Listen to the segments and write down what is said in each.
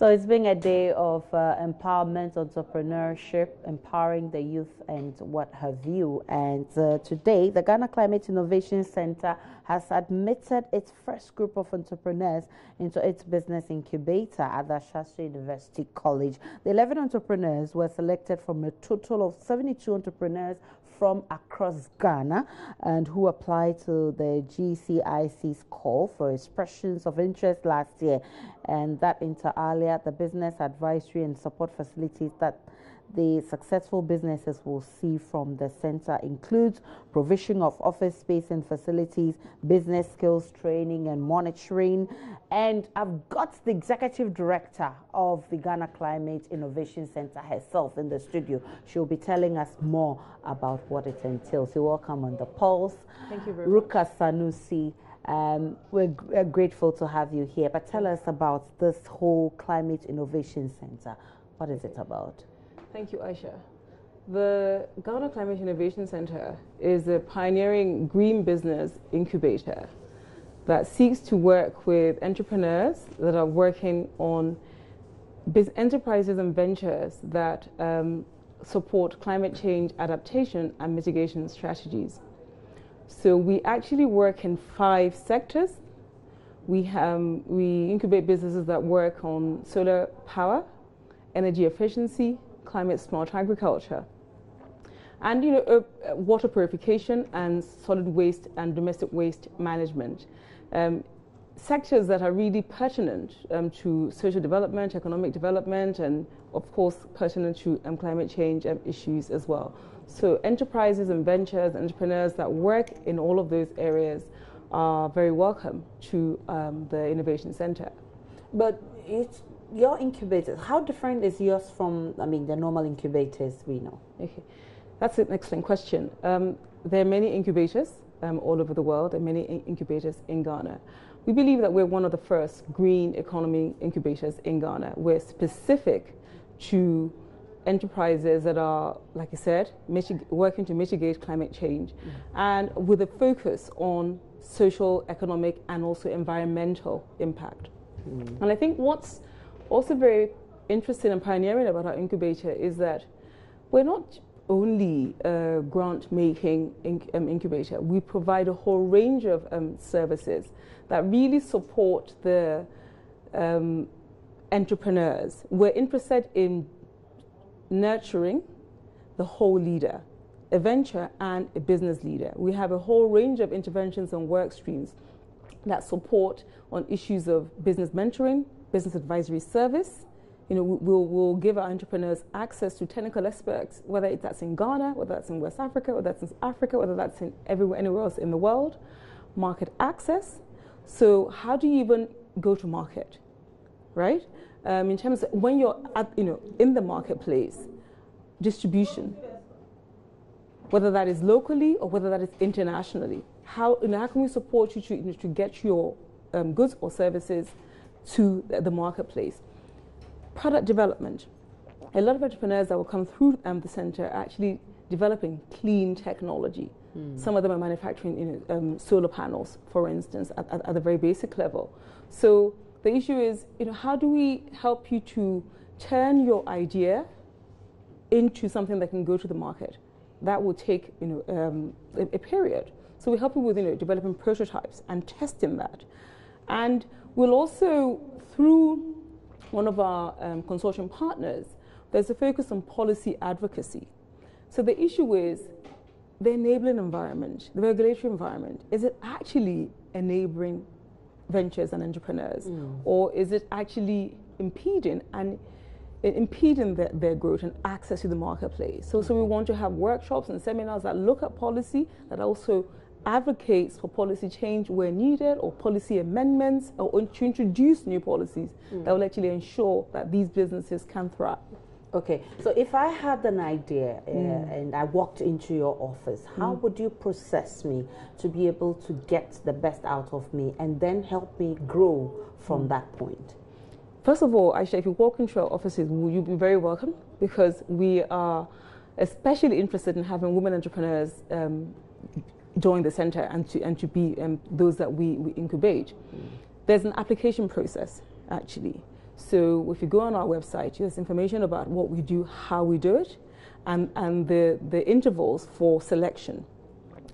So it's been a day of uh, empowerment, entrepreneurship, empowering the youth, and what have you. And uh, today, the Ghana Climate Innovation Center has admitted its first group of entrepreneurs into its business incubator at the Ashesi University College. The 11 entrepreneurs were selected from a total of 72 entrepreneurs from across Ghana and who applied to the GCIC's call for expressions of interest last year. And that inter alia, the business advisory and support facilities that the successful businesses will see from the center includes provision of office space and facilities, business skills training and monitoring. And I've got the executive director of the Ghana Climate Innovation Center herself in the studio. She'll be telling us more about what it entails. You're welcome on the pulse. Thank you very Ruka much. Sanusi. Um, we're, we're grateful to have you here, but tell us about this whole Climate Innovation Center. What is it about? Thank you, Aisha. The Ghana Climate Innovation Center is a pioneering green business incubator that seeks to work with entrepreneurs that are working on enterprises and ventures that um, support climate change adaptation and mitigation strategies. So we actually work in five sectors. We, um, we incubate businesses that work on solar power, energy efficiency, climate smart agriculture. And you know, uh, water purification and solid waste and domestic waste management. Um, sectors that are really pertinent um, to social development, economic development, and of course pertinent to um, climate change um, issues as well. So enterprises and ventures, entrepreneurs that work in all of those areas are very welcome to um, the Innovation Center. But it's your incubators, how different is yours from, I mean, the normal incubators we know? Okay, that's an excellent question. Um, there are many incubators um, all over the world and many in incubators in Ghana. We believe that we're one of the first green economy incubators in Ghana. We're specific to enterprises that are, like I said, working to mitigate climate change mm and with a focus on social, economic, and also environmental impact. Mm And I think what's also very interesting and pioneering about our incubator is that we're not only a grant making inc um, incubator, we provide a whole range of um, services that really support the um, entrepreneurs. We're interested in nurturing the whole leader, a venture and a business leader. We have a whole range of interventions and work streams that support on issues of business mentoring, business advisory service. You know, we'll, we'll give our entrepreneurs access to technical experts, whether that's in Ghana, whether that's in West Africa, whether that's in Africa, whether that's in everywhere, anywhere else in the world. Market access. So how do you even go to market, right? Um, in terms of when you're at, you know, in the marketplace, distribution, whether that is locally or whether that is internationally. How, you know, how can we support you to, you know, to get your um, goods or services to the marketplace. Product development. A lot of entrepreneurs that will come through um, the center are actually developing clean technology. Mm. Some of them are manufacturing you know, um, solar panels, for instance, at, at, at a very basic level. So the issue is, you know, how do we help you to turn your idea into something that can go to the market? That will take, you know, um, a, a, period. So we help you with, you know, developing prototypes and testing that. And We'll also, through one of our um, consortium partners, there's a focus on policy advocacy. So the issue is the enabling environment, the regulatory environment, is it actually enabling ventures and entrepreneurs? Mm. Or is it actually impeding and impeding their, their, growth and access to the marketplace? So, so we want to have workshops and seminars that look at policy, that also advocates for policy change where needed or policy amendments or to introduce new policies mm. that will actually ensure that these businesses can thrive. Okay, so if I had an idea uh, mm. and I walked into your office, how mm. would you process me to be able to get the best out of me and then help me grow from mm. that point? First of all, Aisha, if you walk into our offices, will you be very welcome because we are especially interested in having women entrepreneurs um, join the center and to, and to be um, those that we, we incubate. Mm. There's an application process, actually. So if you go on our website, there's information about what we do, how we do it, and, and the, the intervals for selection.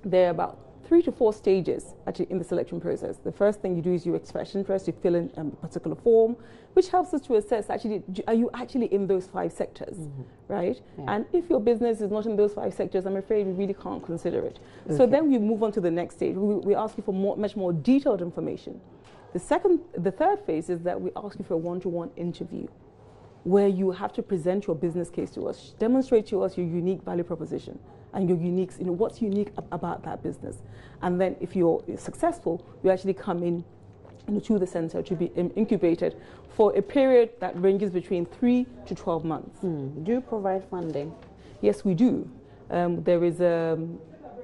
There are about three to four stages actually in the selection process. The first thing you do is you express interest, you fill in a particular form, which helps us to assess actually, are you actually in those five sectors, mm-hmm. right? Yeah. And if your business is not in those five sectors, I'm afraid we really can't consider it. Okay. So then we move on to the next stage. We, we ask you for more, much more detailed information. The second, the third phase is that we ask you for a one-to-one interview where you have to present your business case to us, demonstrate to us your unique value proposition and your unique, you know, what's unique ab- about that business. And then if you're successful, you actually come in you know, to the center to be incubated for a period that ranges between three to 12 months. Mm. Do you provide funding? Yes, we do. Um, there is a,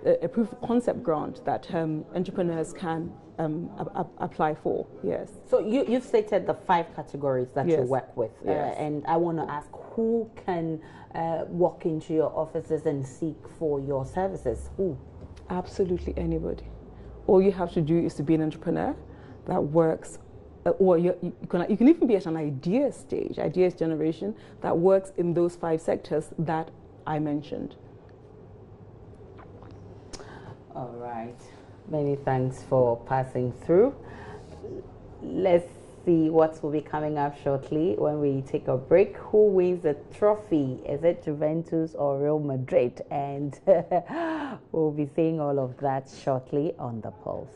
a, proof of concept grant that um, entrepreneurs can um, apply for. Yes. So you, you've stated the five categories that yes. you work with, uh, yes. uh, and I want to ask who can uh, walk into your offices and seek for your services? Who? Absolutely anybody. All you have to do is to be an entrepreneur that works uh, or you, you, can, you can even be at an idea stage, ideas generation, that works in those five sectors that I mentioned. All right. Many thanks for passing through. Let's see what will be coming up shortly when we take a break. Who wins the trophy? Is it Juventus or Real Madrid? And we'll be seeing all of that shortly on the Pulse.